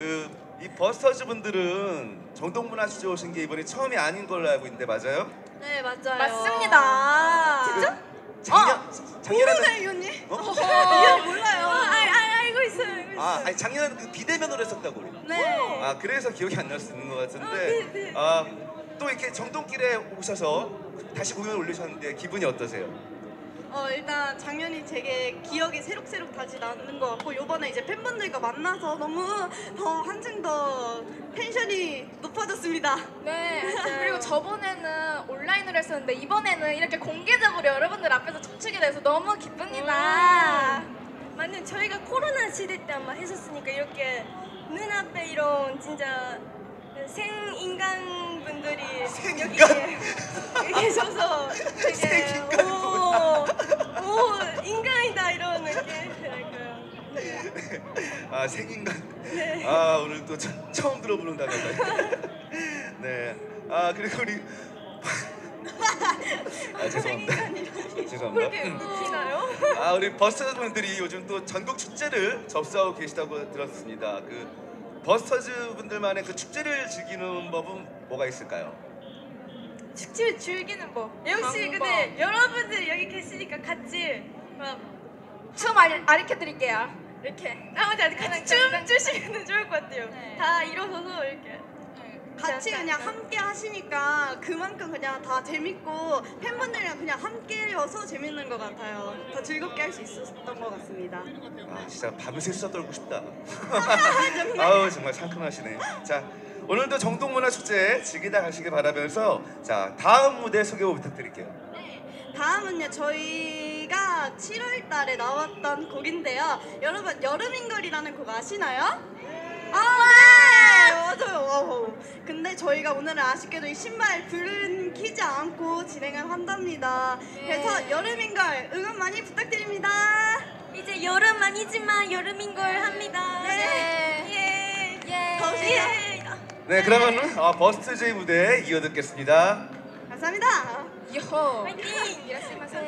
그, 이 버스터즈 분들은 정동문화 축제 오신 게 이번이 처음이 아닌 걸로 알고 있는데 맞아요? 네 맞아요. 맞습니다. 진짜? 작년 작년에는 모르네 이언니. 어? 이언 몰라요. 아, 알, 알, 알고 있어요. 알고 있어요. 아, 아니 작년에는 그 비대면으로 했었다고 우리. 네. 아 그래서 기억이 안 날 수 있는 것 아, 같은데 네, 네. 아, 또 이렇게 정동길에 오셔서 다시 공연 을 올리셨는데 기분이 어떠세요? 어 일단 작년이 되게 기억이 새록새록 다시 나는 것 같고 이번에 이제 팬분들과 만나서 너무 더 한층 더 텐션이 높아졌습니다. 네. 그리고 저번에는 온라인으로 했었는데 이번에는 이렇게 공개적으로 여러분들 앞에서 춤추게 돼서 너무 기쁩니다. 맞는 저희가 코로나 시대 때 아마 했었으니까 이렇게 눈앞에 이런 진짜 생인간 분들이 생인간? 여기 계셔서 되게 생 오, 오 인간이다 이런 느낌이랄까요. 네. 아 생인간. 아 오늘 또 처, 처음 들어보는 단어다. 네. 아 그리고 우리 아 죄송합니다. 죄송합니다. 그렇게 음. 웃기나요? 아 우리 버스터즈 분들이 요즘 또 전국 축제를 접수하고 계시다고 들었습니다. 그 버스터즈 분들만의 그 축제를 즐기는 법은 뭐가 있을까요? 축제를 즐기는 법. 역시 방법. 근데 여러분들 여기 계시니까 같이 막춤 알, 가르쳐 드릴게요. 이렇게. 아 맞아 같이 춤 추시면 좋을 것 같아요. 네. 다 일어서서 이렇게. 같이 그냥 함께 하시니까 그만큼 그냥 다 재밌고 팬분들이랑 그냥 함께여서 재밌는 것 같아요. 더 즐겁게 할 수 있었던 것 같습니다. 아 진짜 밤새 수다 떨고 싶다. 아우 정말 상큼하시네. 자 오늘도 정동문화 축제 즐기다 가시길 바라면서 자 다음 무대 소개 부탁드릴게요. 다음은요 저희가 7월 달에 나왔던 곡인데요 여러분 여름인걸이라는 곡 아시나요? 아 네! 맞아요 와우. 근데 저희가 오늘은 아쉽게도 이 신발 불은 키지 않고 진행을 한답니다 그래서 여름인걸 응원 많이 부탁드립니다 이제 여름 아니지만 여름인 걸 합니다. 네. 예. 예. 더우시죠? 예. 네 그러면은 어, 버스터즈의 무대 이어 듣겠습니다. 감사합니다 요호. 화이팅! 이라시마세.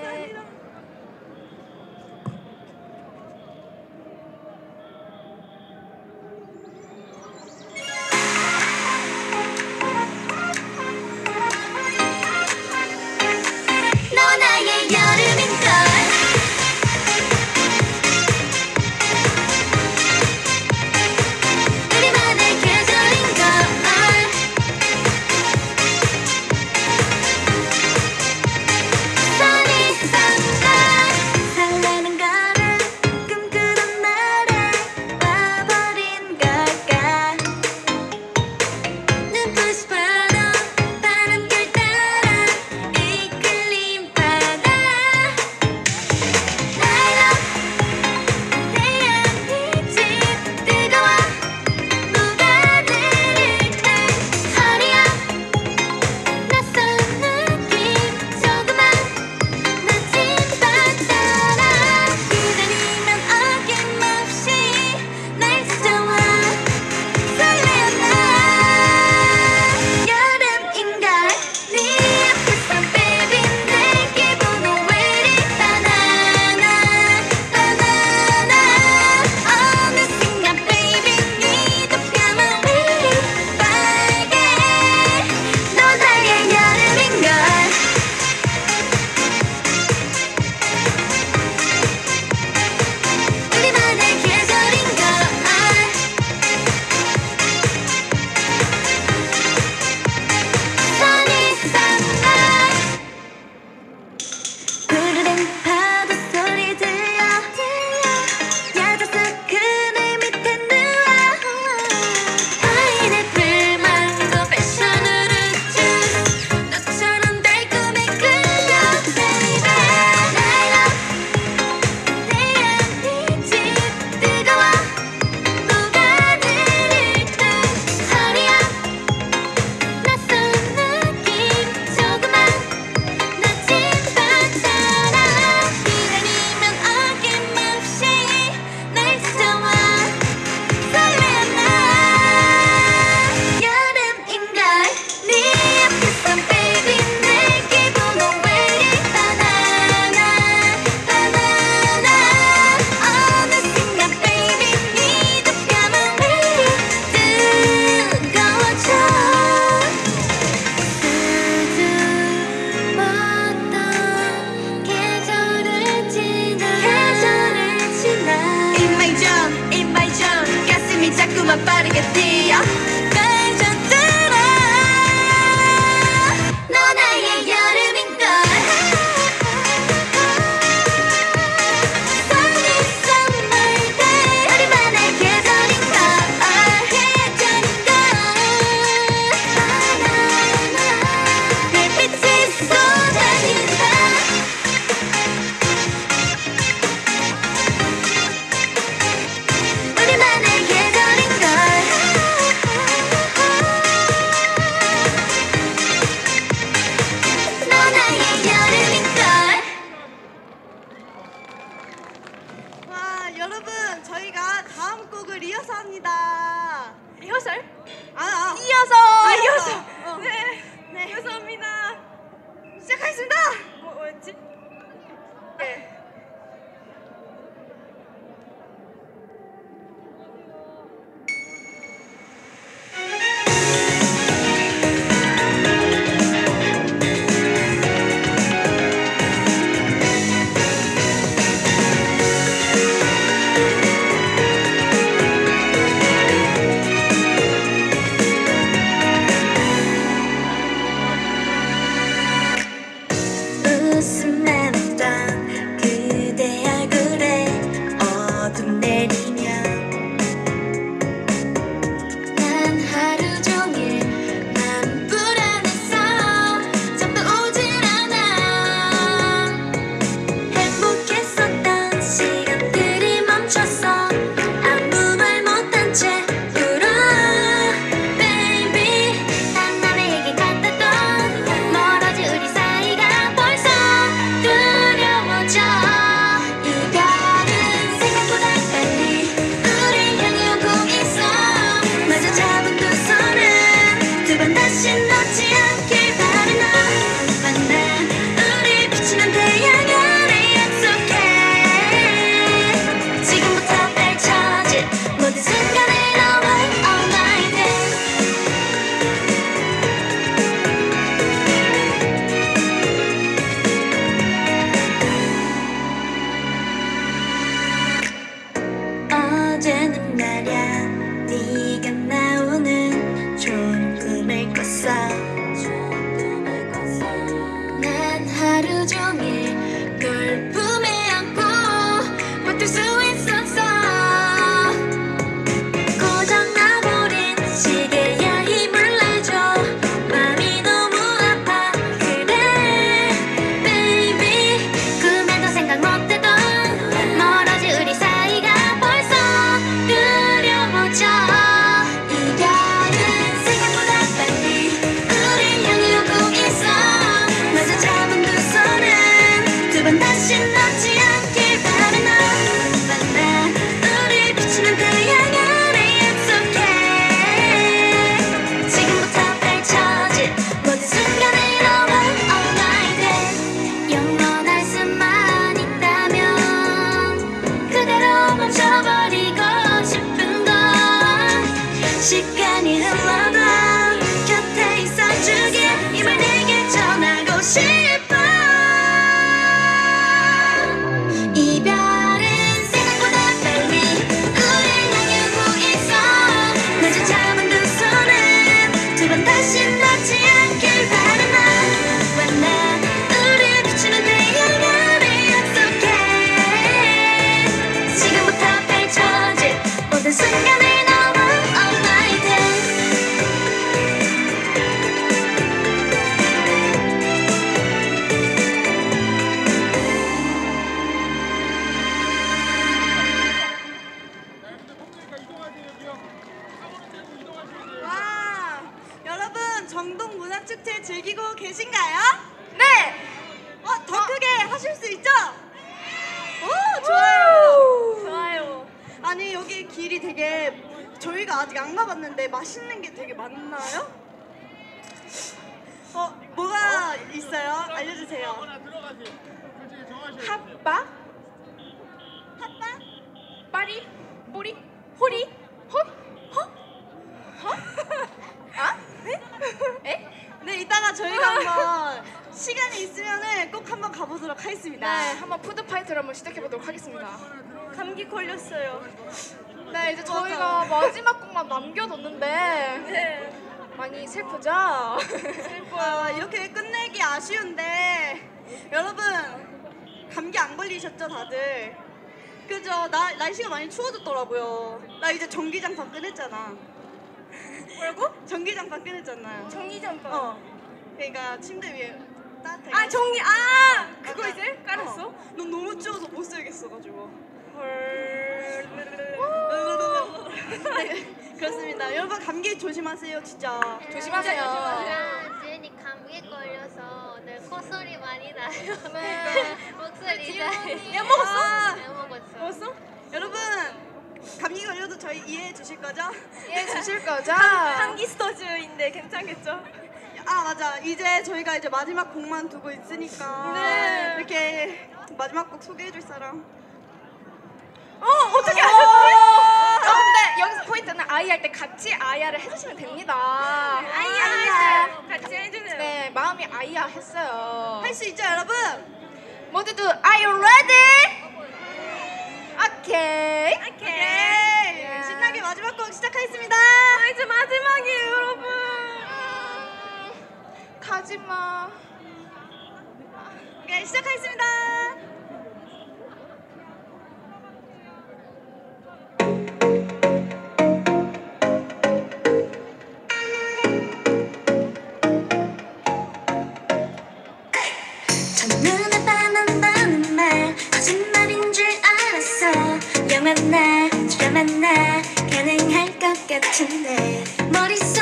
Imagine the night. 되나요? 네! 어, 더 크게 하실 수 있죠? 오, 좋아요. 좋아요. 아니, 여기 길이 되게 저희가 아직 안 가봤는데 맛있는 게 되게 많나요? 어, 뭐가 있어요? 알려주세요. 핫바? 핫바? 빠리? 뿌리? 호리? 헛? 헛? 헛? 아? 에? 에? 저희가 한번 시간이 있으면은 꼭 한번 가보도록 하겠습니다. 네, 한번 푸드파이트를 한번 시작해보도록 하겠습니다. 감기 걸렸어요. 네, 이제 저희가 마지막 곡만 남겨뒀는데 네. 많이 슬프죠? 아, 이렇게 끝내기 아쉬운데 여러분 감기 안 걸리셨죠 다들? 그죠? 나, 날씨가 많이 추워졌더라고요. 나 이제 전기장판 끊었잖아. 뭐라고? 전기장판 끊었잖아요. 정리장판. 어. 그러니까 침대 위에 따뜻하게. 아 정리 아 그거 맞아. 이제 깔았어? 어. 넌 너무 추워서 못 살겠어가지고. 헐. 네, 그렇습니다. 여러분 감기 조심하세요, 진짜. 조심하세요. 제가 지은이 감기에 걸려서 오늘 콧소리 많이 나요. 네. 목소리 잘. 야 먹었어? 아, 안 먹었어. 먹었어? 여러분 감기 걸려도 저희 이해해 주실 거죠? 이해해 주실 거죠? 한기 스터즈인데 괜찮겠죠? 아 맞아 이제 저희가 이제 마지막 곡만 두고 있으니까 네. 이렇게 마지막 곡 소개해 줄 사람 어 어떻게 아셨지? 아, 근데 여기서 포인트는 아이 할 때 같이 아이야를 해주시면 됩니다. 아이야 같이 해주세요. 네, 마음이 아이야 했어요. 할 수 있죠 여러분? 모두도 Are you ready? 오케이. 오케이. 네. 신나게 마지막 곡 시작하겠습니다 아, 이제 마지막이에요 여러분. 가지 마. 오케이 시작하겠습니다. 드라마나 가능할 것 같은데. 머릿속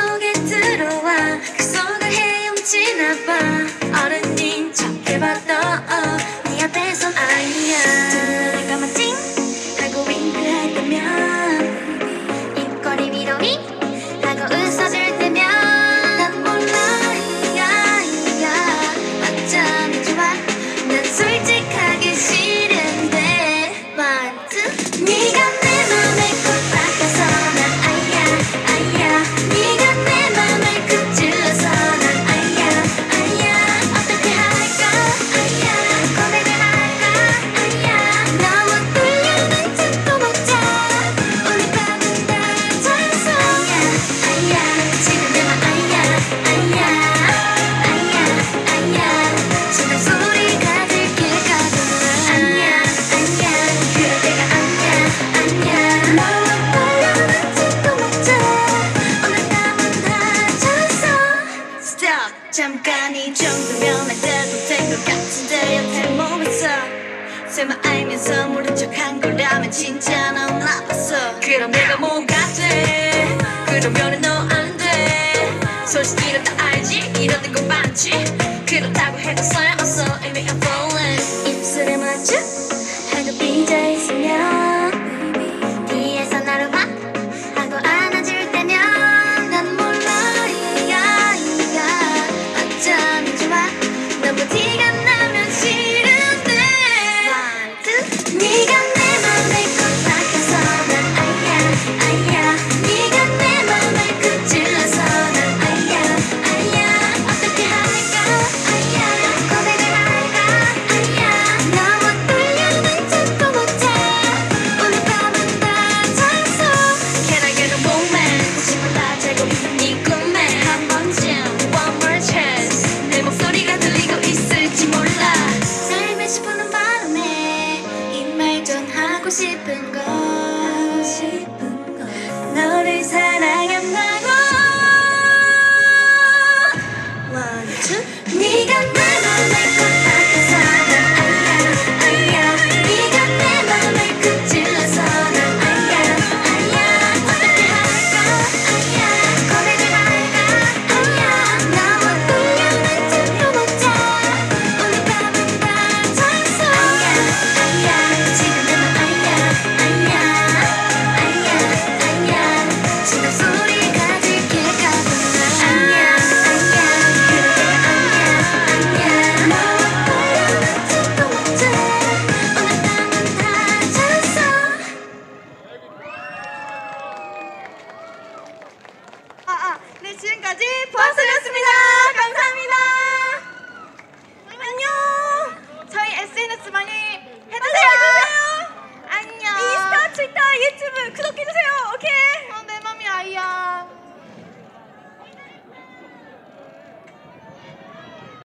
나 봐. 어른인 척 해봐도 어, 네 앞에선 아니야 알면서 모른 척한 거라면 진짜 넌 나빴어. 그럼 내가 뭐가 돼? 그러면은 너 안돼. 솔직히 다 알지? 이러는 건 많지? 그렇다고 해도 소용없어 Amy I'm falling. 입술에 맞춰. 하고 삐져있으면